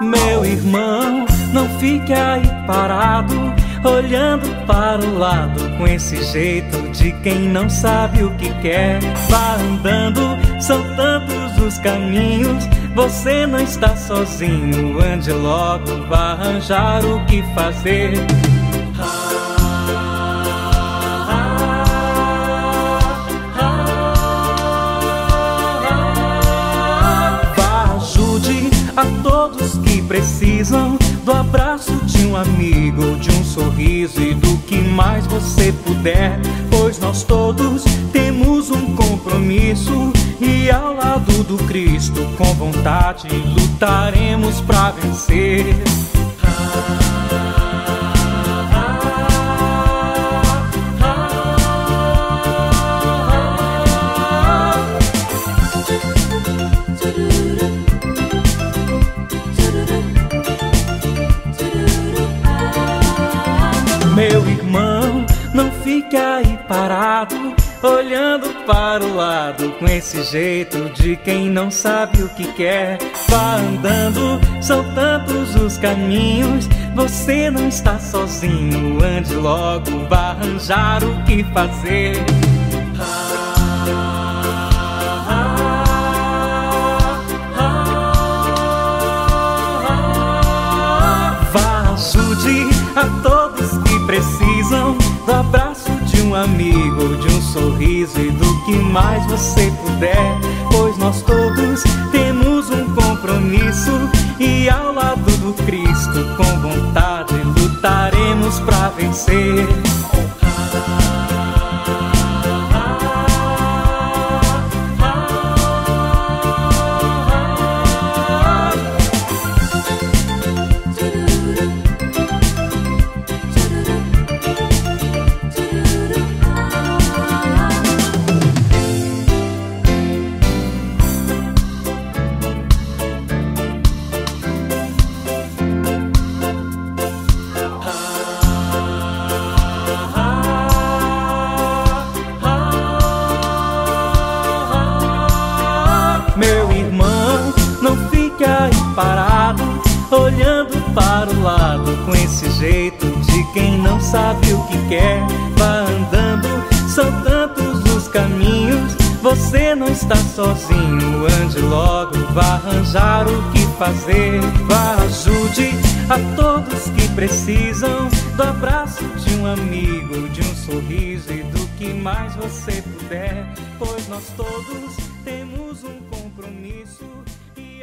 Meu irmão, não fique aí parado, olhando para o lado, com esse jeito de quem não sabe o que quer. Vá andando, são tantos os caminhos, você não está sozinho. Ande logo, vá arranjar o que fazer. Ajude a todos precisam do abraço de um amigo, de um sorriso e do que mais você puder. Pois nós todos temos um compromisso e ao lado do Cristo, com vontade, lutaremos para vencer. Meu irmão, não fique aí parado, olhando para o lado, com esse jeito de quem não sabe o que quer. Vá andando, são tantos os caminhos, você não está sozinho. Ande logo, vá arranjar o que fazer. Vá, ajude a todos precisam do abraço de um amigo, de um sorriso e do que mais você puder. Pois nós todos temos um compromisso e ao lado do Cristo, com vontade, lutaremos para vencer. Olhando para o lado, com esse jeito de quem não sabe o que quer. Vá andando, são tantos os caminhos, você não está sozinho. Ande logo, vá arranjar o que fazer. Vá, ajude a todos que precisam do abraço de um amigo, de um sorriso e do que mais você puder. Pois nós todos temos um compromisso e